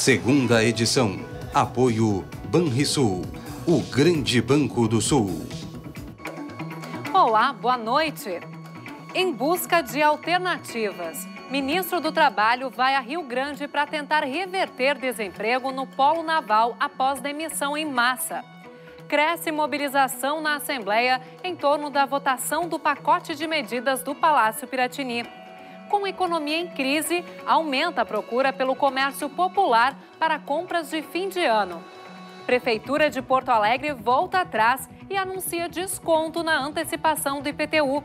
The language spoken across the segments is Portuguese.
Segunda edição. Apoio Banrisul, o grande banco do Sul. Olá, boa noite. Em busca de alternativas, ministro do Trabalho vai a Rio Grande para tentar reverter desemprego no polo naval após demissão em massa. Cresce mobilização na Assembleia em torno da votação do pacote de medidas do Palácio Piratini. Com economia em crise, aumenta a procura pelo comércio popular para compras de fim de ano. Prefeitura de Porto Alegre volta atrás e anuncia desconto na antecipação do IPTU.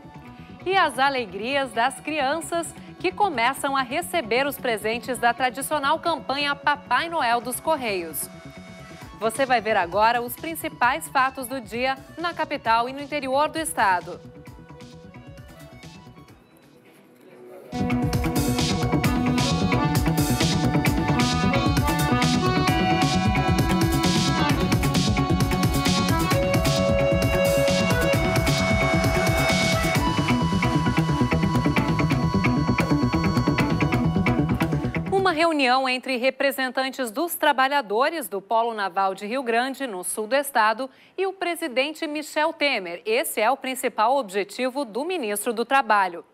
E as alegrias das crianças que começam a receber os presentes da tradicional campanha Papai Noel dos Correios. Você vai ver agora os principais fatos do dia na capital e no interior do estado. Reunião entre representantes dos trabalhadores do Polo Naval de Rio Grande, no sul do estado, e o presidente Michel Temer. Esse é o principal objetivo do ministro do Trabalho.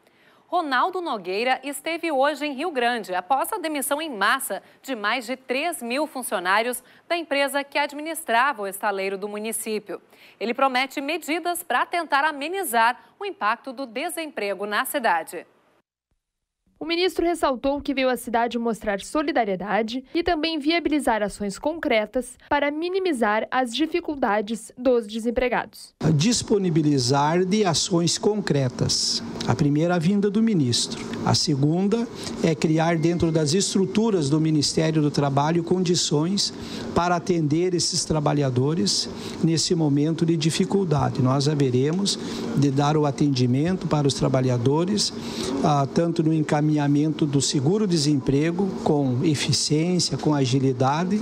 Ronaldo Nogueira esteve hoje em Rio Grande após a demissão em massa de mais de 3 mil funcionários da empresa que administrava o estaleiro do município. Ele promete medidas para tentar amenizar o impacto do desemprego na cidade. O ministro ressaltou que veio à cidade mostrar solidariedade e também viabilizar ações concretas para minimizar as dificuldades dos desempregados. Disponibilizar de ações concretas. A primeira, a vinda do ministro. A segunda é criar dentro das estruturas do Ministério do Trabalho condições para atender esses trabalhadores nesse momento de dificuldade. Nós haveremos de dar o atendimento para os trabalhadores, ah, tanto no encaminhamento encaminhamento do seguro-desemprego com eficiência, com agilidade,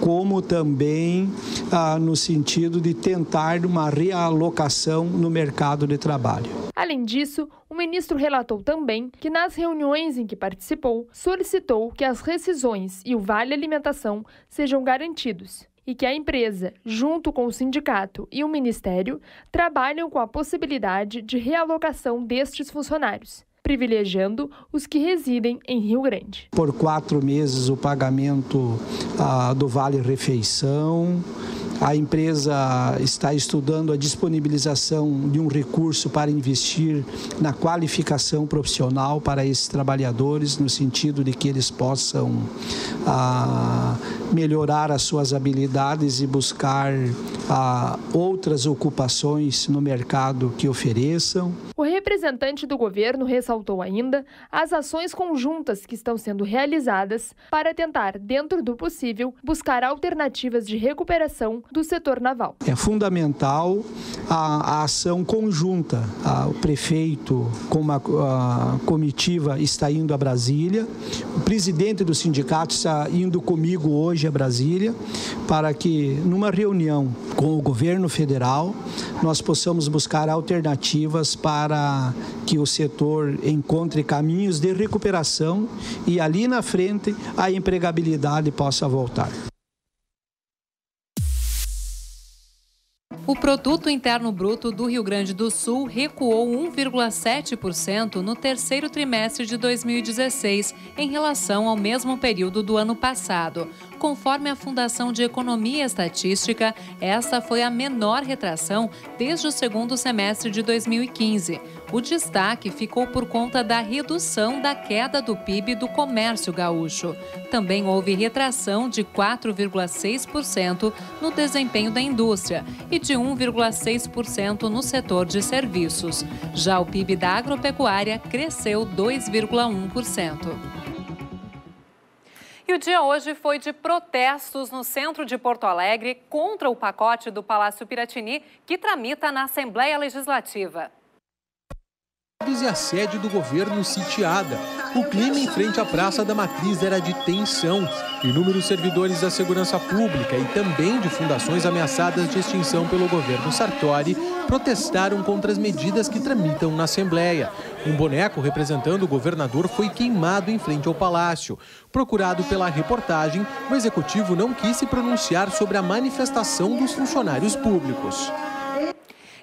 como também ah, no sentido de tentar uma realocação no mercado de trabalho. Além disso, o ministro relatou também que nas reuniões em que participou, solicitou que as rescisões e o vale alimentação sejam garantidos e que a empresa, junto com o sindicato e o ministério, trabalham com a possibilidade de realocação destes funcionários privilegiando os que residem em Rio Grande. Por quatro meses, o pagamento ah, do Vale Refeição, a empresa está estudando a disponibilização de um recurso para investir na qualificação profissional para esses trabalhadores, no sentido de que eles possam ah, melhorar as suas habilidades e buscar ah, outras ocupações no mercado que ofereçam. O representante do governo ressaltou ainda as ações conjuntas que estão sendo realizadas para tentar, dentro do possível, buscar alternativas de recuperação do setor naval. É fundamental a, a ação conjunta. A, o prefeito, com uma a, comitiva, está indo a Brasília. O presidente do sindicato está indo comigo hoje a Brasília para que, numa reunião com o governo federal, nós possamos buscar alternativas para que o setor encontre caminhos de recuperação e ali na frente a empregabilidade possa voltar. O produto interno bruto do Rio Grande do Sul recuou 1,7% no terceiro trimestre de 2016 em relação ao mesmo período do ano passado. Conforme a Fundação de Economia Estatística, esta foi a menor retração desde o segundo semestre de 2015. O destaque ficou por conta da redução da queda do PIB do comércio gaúcho. Também houve retração de 4,6% no desempenho da indústria e de 1,6% no setor de serviços. Já o PIB da agropecuária cresceu 2,1%. E o dia hoje foi de protestos no centro de Porto Alegre contra o pacote do Palácio Piratini que tramita na Assembleia Legislativa e a sede do governo sitiada. O clima em frente à Praça da Matriz era de tensão. Inúmeros servidores da segurança pública e também de fundações ameaçadas de extinção pelo governo Sartori protestaram contra as medidas que tramitam na Assembleia. Um boneco representando o governador foi queimado em frente ao palácio. Procurado pela reportagem, o executivo não quis se pronunciar sobre a manifestação dos funcionários públicos.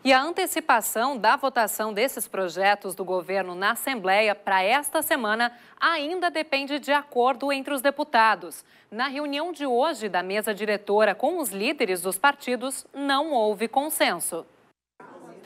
E a antecipação da votação desses projetos do governo na Assembleia para esta semana ainda depende de acordo entre os deputados. Na reunião de hoje da mesa diretora com os líderes dos partidos, não houve consenso.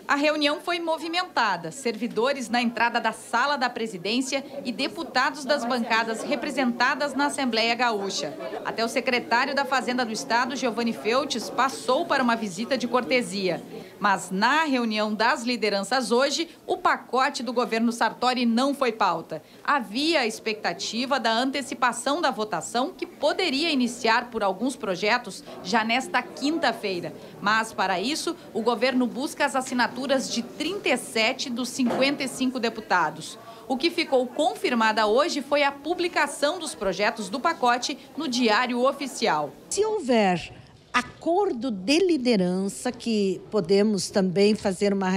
A reunião foi movimentada. Servidores na entrada da sala da presidência e deputados das bancadas representadas na Assembleia Gaúcha. Até o secretário da Fazenda do Estado, Giovanni Feltes, passou para uma visita de cortesia. Mas na reunião das lideranças hoje, o pacote do governo Sartori não foi pauta. Havia a expectativa da antecipação da votação, que poderia iniciar por alguns projetos já nesta quinta-feira. Mas, para isso, o governo busca as assinaturas de 37 dos 55 deputados. O que ficou confirmada hoje foi a publicação dos projetos do pacote no Diário Oficial. Se houver acordo de liderança, que podemos também fazer uma,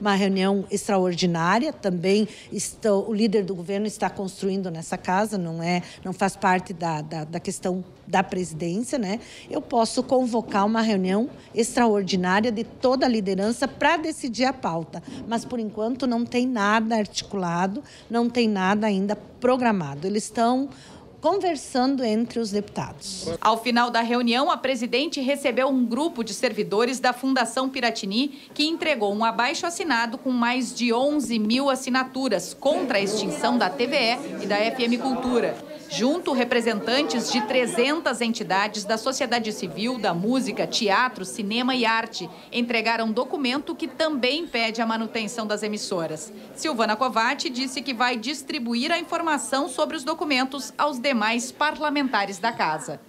uma reunião extraordinária, também estou, o líder do governo está construindo nessa casa, não é, não faz parte da, da, da questão da presidência, né? Eu posso convocar uma reunião extraordinária de toda a liderança para decidir a pauta, mas por enquanto não tem nada articulado, não tem nada ainda programado. Eles estão conversando entre os deputados. Ao final da reunião, a presidente recebeu um grupo de servidores da Fundação Piratini que entregou um abaixo assinado com mais de 11 mil assinaturas contra a extinção da TVE e da FM Cultura. Junto, representantes de 300 entidades da sociedade civil, da música, teatro, cinema e arte entregaram documento que também pede a manutenção das emissoras. Silvana Covatti disse que vai distribuir a informação sobre os documentos aos demais parlamentares da casa.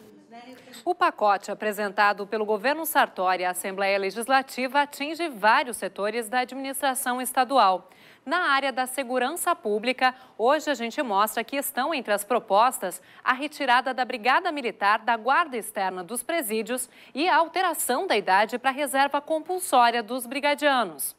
O pacote apresentado pelo governo Sartori à Assembleia Legislativa atinge vários setores da administração estadual. Na área da segurança pública, hoje a gente mostra que estão entre as propostas a retirada da Brigada Militar da Guarda Externa dos presídios e a alteração da idade para a reserva compulsória dos brigadianos.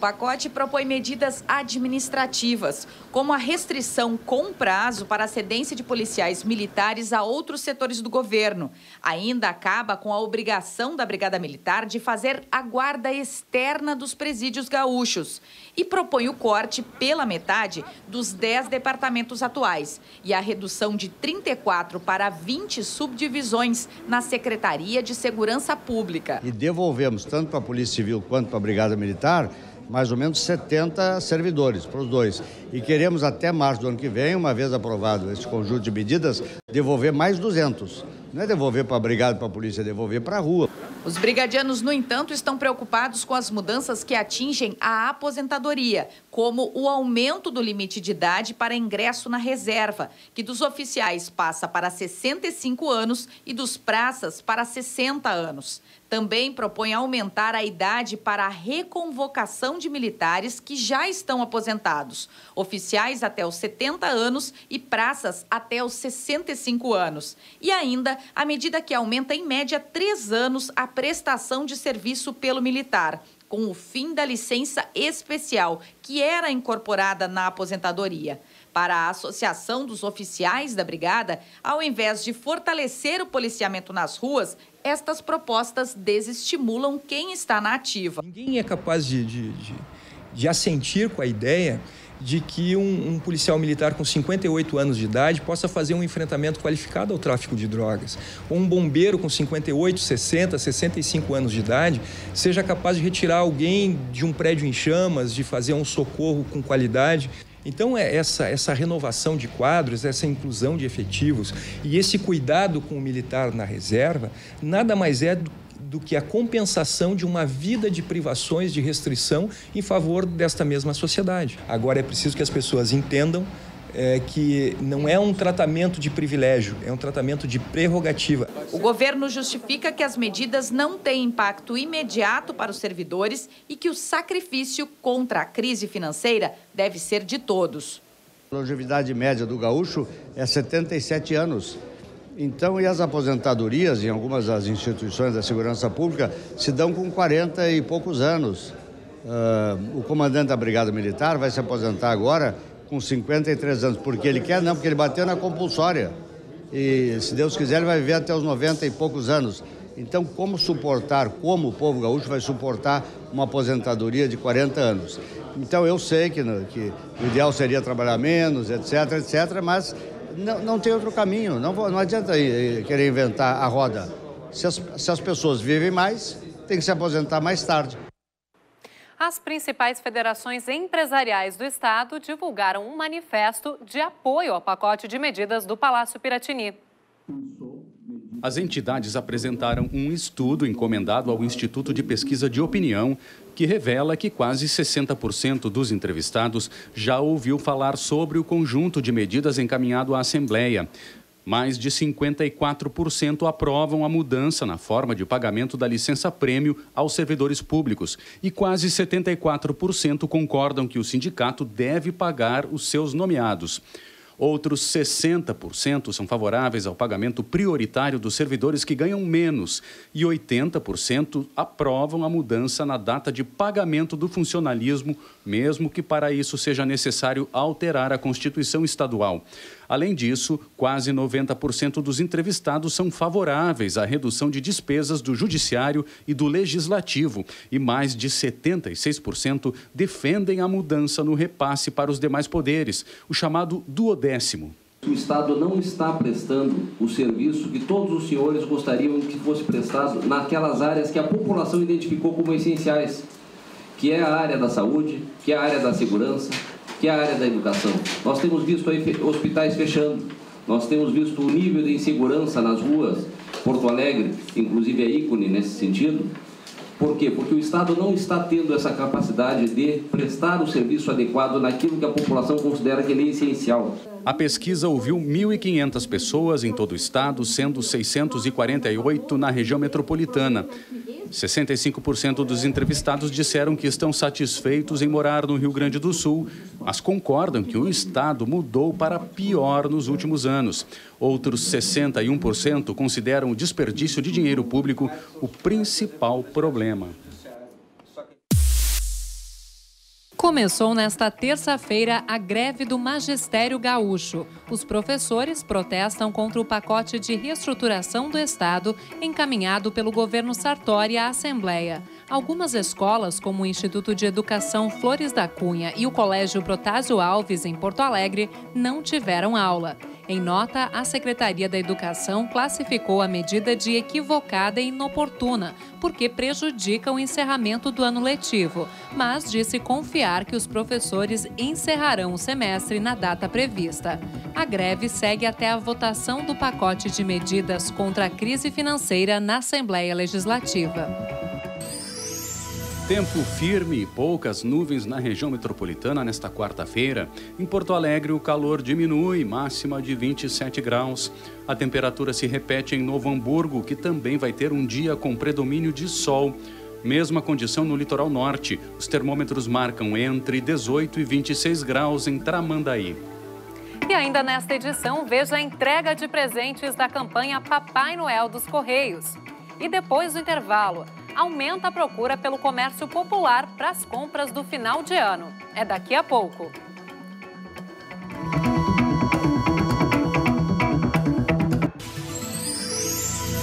Pacote propõe medidas administrativas, como a restrição com prazo para a cedência de policiais militares a outros setores do governo. Ainda acaba com a obrigação da Brigada Militar de fazer a guarda externa dos presídios gaúchos e propõe o corte pela metade dos 10 departamentos atuais e a redução de 34 para 20 subdivisões na Secretaria de Segurança Pública. E devolvemos tanto para a Polícia Civil quanto para a Brigada Militar mais ou menos 70 servidores para os dois. E queremos até março do ano que vem, uma vez aprovado esse conjunto de medidas, devolver mais 200. Não é devolver para a brigada, para a polícia, é devolver para a rua. Os brigadianos, no entanto, estão preocupados com as mudanças que atingem a aposentadoria, como o aumento do limite de idade para ingresso na reserva, que dos oficiais passa para 65 anos e dos praças para 60 anos. Também propõe aumentar a idade para a reconvocação de militares que já estão aposentados, oficiais até os 70 anos e praças até os 65 anos. E ainda a medida que aumenta em média três anos a prestação de serviço pelo militar com o fim da licença especial, que era incorporada na aposentadoria. Para a Associação dos Oficiais da Brigada, ao invés de fortalecer o policiamento nas ruas, estas propostas desestimulam quem está na ativa. Ninguém é capaz de, de, de, de assentir com a ideia de que um, um, policial militar com 58 anos de idade possa fazer um enfrentamento qualificado ao tráfico de drogas. Ou um bombeiro com 58, 60, 65 anos de idade seja capaz de retirar alguém de um prédio em chamas, de fazer um socorro com qualidade. Então, é essa, essa renovação de quadros, essa inclusão de efetivos e esse cuidado com o militar na reserva, nada mais é do do que a compensação de uma vida de privações, de restrição em favor desta mesma sociedade. Agora é preciso que as pessoas entendam é, que não é um tratamento de privilégio, é um tratamento de prerrogativa. O governo justifica que as medidas não têm impacto imediato para os servidores e que o sacrifício contra a crise financeira deve ser de todos. A longevidade média do gaúcho é 77 anos Então, e as aposentadorias em algumas das instituições da segurança pública se dão com 40 e poucos anos. Uh, o comandante da Brigada Militar vai se aposentar agora com 53 anos. Porque ele quer? Não, porque ele bateu na compulsória. E, se Deus quiser, ele vai viver até os 90 e poucos anos. Então, como suportar, como o povo gaúcho vai suportar uma aposentadoria de 40 anos? Então, eu sei que, que o ideal seria trabalhar menos, etc, etc, mas não, não tem outro caminho. Não, não adianta querer inventar a roda. Se as, se as pessoas vivem mais, tem que se aposentar mais tarde. As principais federações empresariais do Estado divulgaram um manifesto de apoio ao pacote de medidas do Palácio Piratini. As entidades apresentaram um estudo encomendado ao Instituto de Pesquisa de Opinião que revela que quase 60% dos entrevistados já ouviu falar sobre o conjunto de medidas encaminhado à Assembleia. Mais de 54% aprovam a mudança na forma de pagamento da licença-prêmio aos servidores públicos e quase 74% concordam que o sindicato deve pagar os seus nomeados. Outros 60% são favoráveis ao pagamento prioritário dos servidores que ganham menos e 80% aprovam a mudança na data de pagamento do funcionalismo, mesmo que para isso seja necessário alterar a Constituição Estadual. Além disso, quase 90% dos entrevistados são favoráveis à redução de despesas do Judiciário e do Legislativo, e mais de 76% defendem a mudança no repasse para os demais poderes, o chamado duodécimo. O Estado não está prestando o serviço que todos os senhores gostariam que fosse prestado naquelas áreas que a população identificou como essenciais, que é a área da saúde, que é a área da segurança, que é a área da educação. Nós temos visto aí hospitais fechando, nós temos visto o nível de insegurança nas ruas. Porto Alegre, inclusive, é ícone nesse sentido. Por quê? Porque o Estado não está tendo essa capacidade de prestar o serviço adequado naquilo que a população considera que ele é essencial. A pesquisa ouviu 1.500 pessoas em todo o estado, sendo 648 na região metropolitana. 65% dos entrevistados disseram que estão satisfeitos em morar no Rio Grande do Sul, mas concordam que o estado mudou para pior nos últimos anos. Outros 61% consideram o desperdício de dinheiro público o principal problema. Começou nesta terça-feira a greve do Magistério Gaúcho. Os professores protestam contra o pacote de reestruturação do Estado encaminhado pelo governo Sartori à Assembleia. Algumas escolas, como o Instituto de Educação Flores da Cunha e o Colégio Protásio Alves, em Porto Alegre, não tiveram aula. Em nota, a Secretaria da Educação classificou a medida de equivocada e inoportuna, porque prejudica o encerramento do ano letivo, mas disse confiar que os professores encerrarão o semestre na data prevista. A greve segue até a votação do pacote de medidas contra a crise financeira na Assembleia Legislativa. Tempo firme e poucas nuvens na região metropolitana nesta quarta-feira. Em Porto Alegre, o calor diminui, máxima de 27 graus. A temperatura se repete em Novo Hamburgo, que também vai ter um dia com predomínio de sol. Mesma condição no litoral norte. Os termômetros marcam entre 18 e 26 graus em Tramandaí. E ainda nesta edição, veja a entrega de presentes da campanha Papai Noel dos Correios. E depois do intervalo, aumenta a procura pelo comércio popular para as compras do final de ano. É daqui a pouco.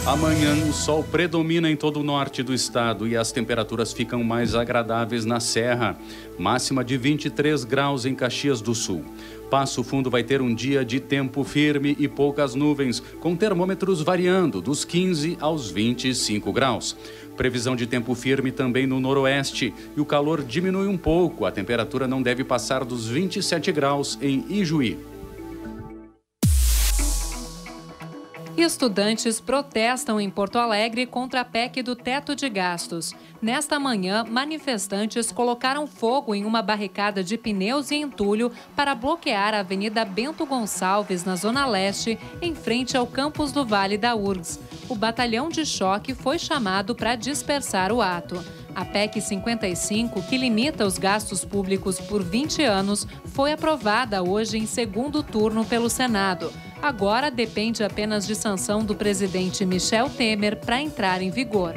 Amanhã o sol predomina em todo o norte do estado e as temperaturas ficam mais agradáveis na Serra, máxima de 23 graus em Caxias do Sul. Passo Fundo vai ter um dia de tempo firme e poucas nuvens, com termômetros variando dos 15 aos 25 graus. Previsão de tempo firme também no noroeste e o calor diminui um pouco. A temperatura não deve passar dos 27 graus em Ijuí. Estudantes protestam em Porto Alegre contra a PEC do teto de gastos. Nesta manhã, manifestantes colocaram fogo em uma barricada de pneus e entulho para bloquear a Avenida Bento Gonçalves, na Zona Leste, em frente ao campus do Vale da URGS. O batalhão de choque foi chamado para dispersar o ato. A PEC 55, que limita os gastos públicos por 20 anos, foi aprovada hoje em segundo turno pelo Senado. Agora depende apenas de sanção do presidente Michel Temer para entrar em vigor.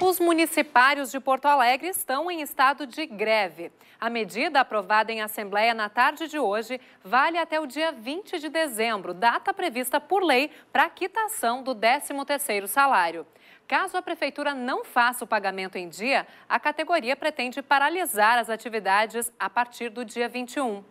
Os municipários de Porto Alegre estão em estado de greve. A medida aprovada em Assembleia na tarde de hoje vale até o dia 20 de dezembro, data prevista por lei para a quitação do 13º salário. Caso a prefeitura não faça o pagamento em dia, a categoria pretende paralisar as atividades a partir do dia 21.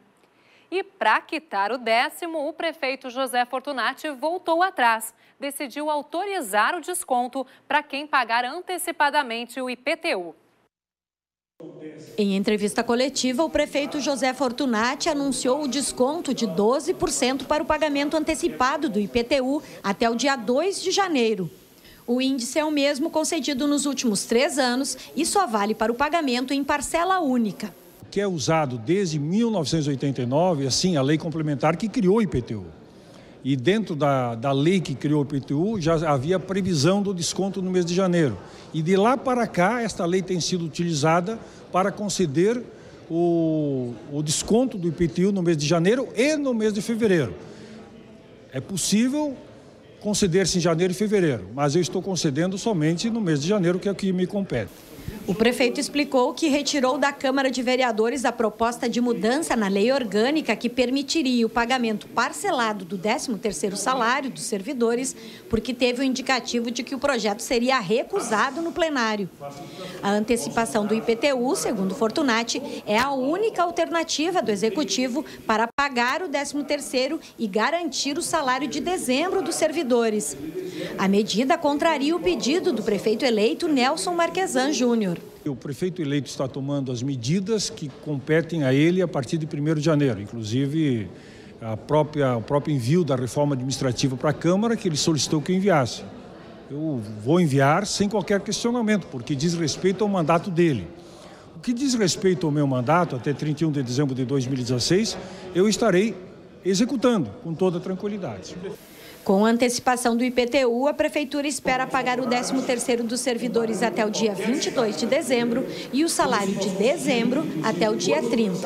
E para quitar o décimo, o prefeito José Fortunati voltou atrás. Decidiu autorizar o desconto para quem pagar antecipadamente o IPTU. Em entrevista coletiva, o prefeito José Fortunati anunciou o desconto de 12% para o pagamento antecipado do IPTU até o dia 2 de janeiro. O índice é o mesmo concedido nos últimos três anos e só vale para o pagamento em parcela única. Que é usado desde 1989, assim, a lei complementar que criou o IPTU. E dentro da, da lei que criou o IPTU já havia previsão do desconto no mês de janeiro. E de lá para cá, esta lei tem sido utilizada para conceder o, o desconto do IPTU no mês de janeiro e no mês de fevereiro. É possível conceder-se em janeiro e fevereiro, mas eu estou concedendo somente no mês de janeiro, que é o que me compete. O prefeito explicou que retirou da Câmara de Vereadores a proposta de mudança na lei orgânica que permitiria o pagamento parcelado do 13º salário dos servidores, porque teve o indicativo de que o projeto seria recusado no plenário. A antecipação do IPTU, segundo Fortunati, é a única alternativa do executivo para pagar o 13º e garantir o salário de dezembro dos servidores. A medida contraria o pedido do prefeito eleito Nelson Marquesan Júnior. O prefeito eleito está tomando as medidas que competem a ele a partir de 1 de janeiro, inclusive a própria, o próprio envio da reforma administrativa para a Câmara, que ele solicitou que eu enviasse. Eu vou enviar sem qualquer questionamento, porque diz respeito ao mandato dele. O que diz respeito ao meu mandato, até 31 de dezembro de 2016, eu estarei executando com toda tranquilidade. Com antecipação do IPTU, a Prefeitura espera pagar o 13º dos servidores até o dia 22 de dezembro e o salário de dezembro até o dia 30.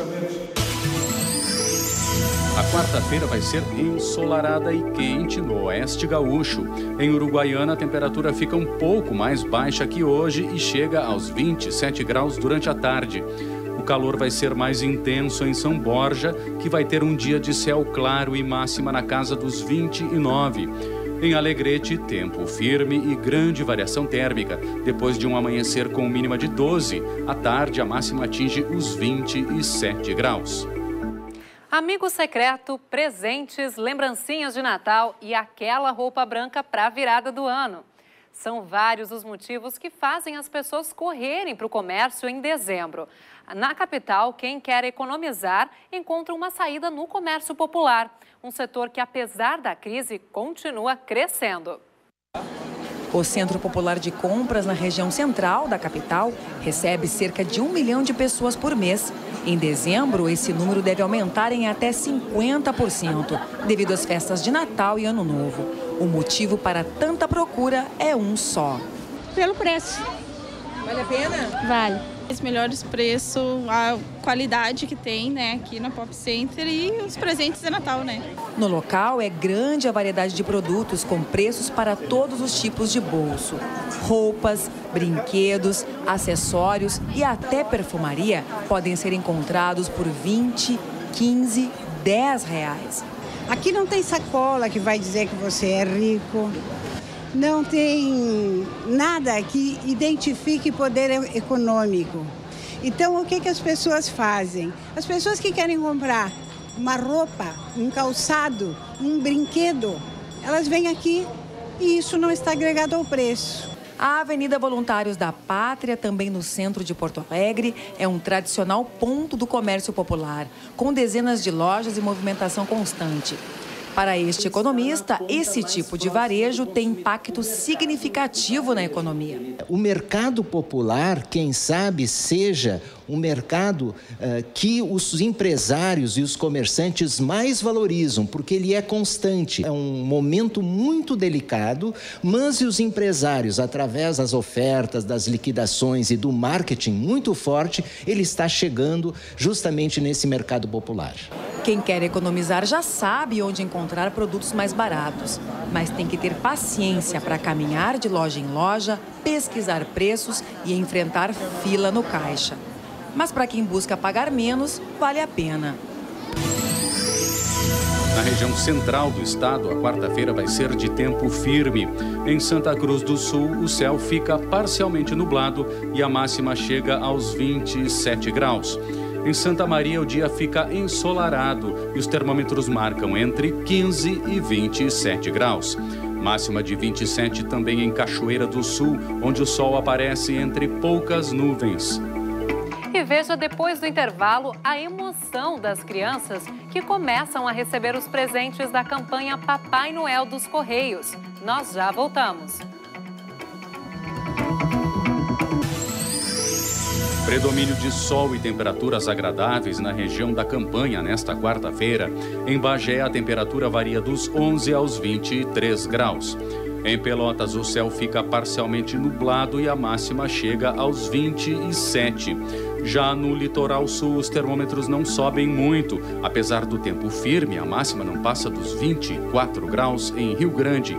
A quarta-feira vai ser ensolarada e quente no oeste gaúcho. Em Uruguaiana, a temperatura fica um pouco mais baixa que hoje e chega aos 27 graus durante a tarde. Calor vai ser mais intenso em São Borja, que vai ter um dia de céu claro e máxima na casa dos 29. Em Alegrete, tempo firme e grande variação térmica. Depois de um amanhecer com mínima de 12, à tarde a máxima atinge os 27 graus. Amigo secreto, presentes, lembrancinhas de Natal e aquela roupa branca para a virada do ano. São vários os motivos que fazem as pessoas correrem para o comércio em dezembro. Na capital, quem quer economizar encontra uma saída no comércio popular, um setor que, apesar da crise, continua crescendo. O Centro Popular de Compras na região central da capital recebe cerca de um milhão de pessoas por mês. Em dezembro, esse número deve aumentar em até 50%, devido às festas de Natal e Ano Novo. O motivo para tanta procura é um só. Pelo preço. Vale a pena? Vale os melhores preços, a qualidade que tem né, aqui na Pop Center e os presentes de Natal, né? No local é grande a variedade de produtos com preços para todos os tipos de bolso. Roupas, brinquedos, acessórios e até perfumaria podem ser encontrados por 20, 15, 10 reais. Aqui não tem sacola que vai dizer que você é rico não tem nada que identifique poder econômico. Então, o que, que as pessoas fazem? As pessoas que querem comprar uma roupa, um calçado, um brinquedo, elas vêm aqui e isso não está agregado ao preço. A Avenida Voluntários da Pátria, também no centro de Porto Alegre, é um tradicional ponto do comércio popular, com dezenas de lojas e movimentação constante. Para este economista, esse tipo de varejo tem impacto significativo na economia. O mercado popular, quem sabe, seja um mercado uh, que os empresários e os comerciantes mais valorizam, porque ele é constante. É um momento muito delicado, mas os empresários, através das ofertas, das liquidações e do marketing muito forte, ele está chegando justamente nesse mercado popular. Quem quer economizar já sabe onde encontrar produtos mais baratos, mas tem que ter paciência para caminhar de loja em loja, pesquisar preços e enfrentar fila no caixa. Mas para quem busca pagar menos, vale a pena. Na região central do estado, a quarta-feira vai ser de tempo firme. Em Santa Cruz do Sul, o céu fica parcialmente nublado e a máxima chega aos 27 graus. Em Santa Maria, o dia fica ensolarado e os termômetros marcam entre 15 e 27 graus. Máxima de 27 também em Cachoeira do Sul, onde o sol aparece entre poucas nuvens. Veja depois do intervalo a emoção das crianças que começam a receber os presentes da campanha Papai Noel dos Correios. Nós já voltamos. Predomínio de sol e temperaturas agradáveis na região da campanha nesta quarta-feira. Em Bagé, a temperatura varia dos 11 aos 23 graus. Em Pelotas, o céu fica parcialmente nublado e a máxima chega aos 27. Já no litoral sul, os termômetros não sobem muito. Apesar do tempo firme, a máxima não passa dos 24 graus em Rio Grande.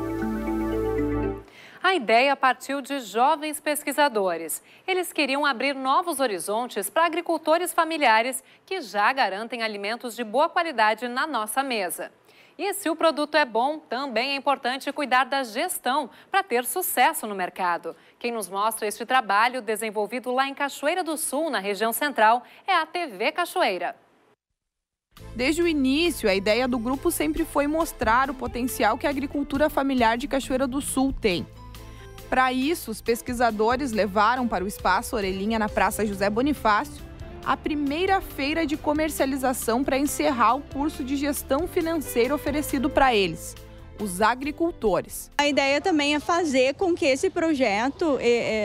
A ideia partiu de jovens pesquisadores. Eles queriam abrir novos horizontes para agricultores familiares que já garantem alimentos de boa qualidade na nossa mesa. E se o produto é bom, também é importante cuidar da gestão para ter sucesso no mercado. Quem nos mostra este trabalho, desenvolvido lá em Cachoeira do Sul, na região central, é a TV Cachoeira. Desde o início, a ideia do grupo sempre foi mostrar o potencial que a agricultura familiar de Cachoeira do Sul tem. Para isso, os pesquisadores levaram para o espaço Orelhinha na Praça José Bonifácio a primeira feira de comercialização para encerrar o curso de gestão financeira oferecido para eles, os agricultores. A ideia também é fazer com que esse projeto,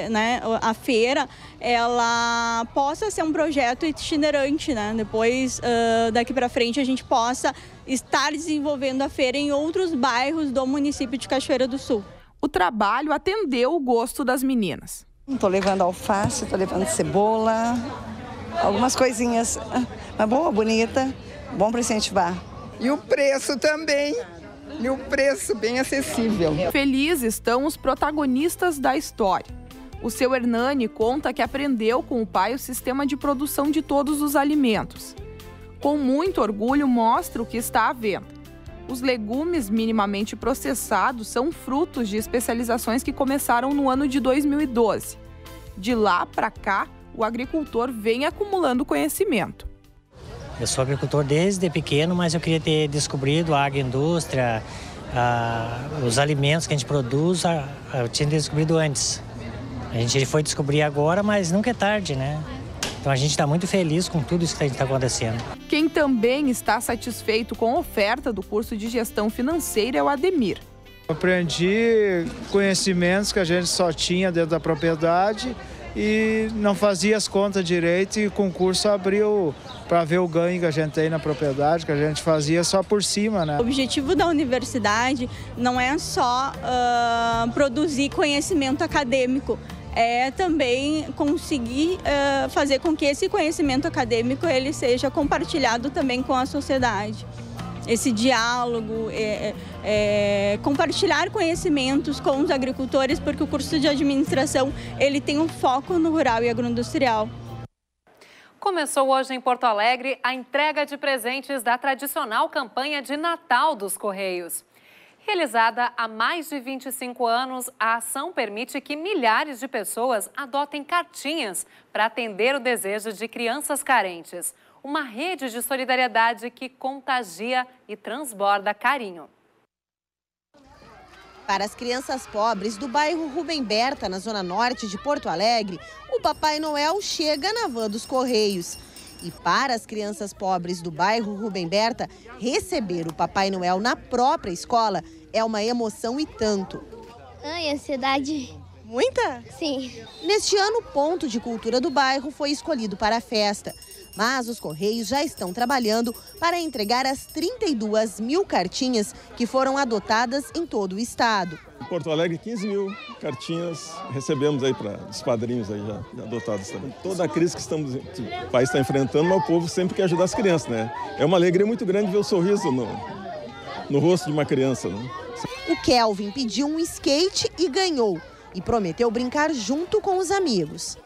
né, a feira, ela possa ser um projeto itinerante, né? Depois, daqui para frente, a gente possa estar desenvolvendo a feira em outros bairros do município de Cachoeira do Sul o trabalho atendeu o gosto das meninas. Estou levando alface, estou levando cebola, algumas coisinhas. Mas boa, bonita, bom para incentivar. E o preço também. E o preço bem acessível. Felizes estão os protagonistas da história. O seu Hernani conta que aprendeu com o pai o sistema de produção de todos os alimentos. Com muito orgulho, mostra o que está à venda. Os legumes minimamente processados são frutos de especializações que começaram no ano de 2012. De lá para cá, o agricultor vem acumulando conhecimento. Eu sou agricultor desde pequeno, mas eu queria ter descobrido a agroindústria, os alimentos que a gente produz, eu tinha descobrido antes. A gente foi descobrir agora, mas nunca é tarde, né? Então a gente está muito feliz com tudo isso que está acontecendo. Quem também está satisfeito com a oferta do curso de gestão financeira é o Ademir. Aprendi conhecimentos que a gente só tinha dentro da propriedade e não fazia as contas direito e o concurso abriu para ver o ganho que a gente tem na propriedade, que a gente fazia só por cima, né? O objetivo da universidade não é só uh, produzir conhecimento acadêmico, é também conseguir uh, fazer com que esse conhecimento acadêmico ele seja compartilhado também com a sociedade. Esse diálogo, é, é, compartilhar conhecimentos com os agricultores, porque o curso de administração ele tem um foco no rural e agroindustrial. Começou hoje em Porto Alegre a entrega de presentes da tradicional campanha de Natal dos Correios. Realizada há mais de 25 anos, a ação permite que milhares de pessoas adotem cartinhas para atender o desejo de crianças carentes. Uma rede de solidariedade que contagia e transborda carinho. Para as crianças pobres do bairro Rubem Berta, na zona norte de Porto Alegre, o Papai Noel chega na van dos Correios. E para as crianças pobres do bairro Rubem Berta, receber o Papai Noel na própria escola é uma emoção e tanto. Ai, ansiedade. Muita? Sim. Neste ano, o ponto de cultura do bairro foi escolhido para a festa. Mas os Correios já estão trabalhando para entregar as 32 mil cartinhas que foram adotadas em todo o estado. Porto Alegre, 15 mil cartinhas recebemos aí para os padrinhos aí já, adotados também. Toda a crise que estamos, o país está enfrentando, mas o povo sempre quer ajudar as crianças, né? É uma alegria muito grande ver o sorriso no, no rosto de uma criança, né? O Kelvin pediu um skate e ganhou. E prometeu brincar junto com os amigos.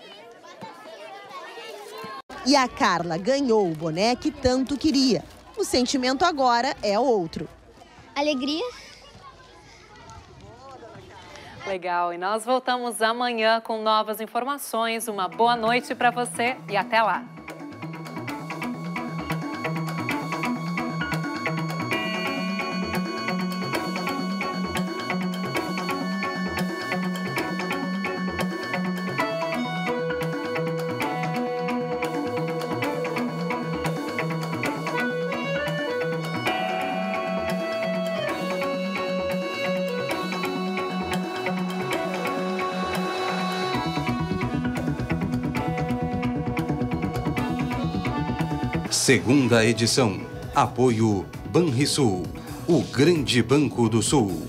E a Carla ganhou o boné que tanto queria. O sentimento agora é outro. Alegria. Legal, e nós voltamos amanhã com novas informações. Uma boa noite para você e até lá. Segunda edição. Apoio Banrisul, o grande banco do Sul.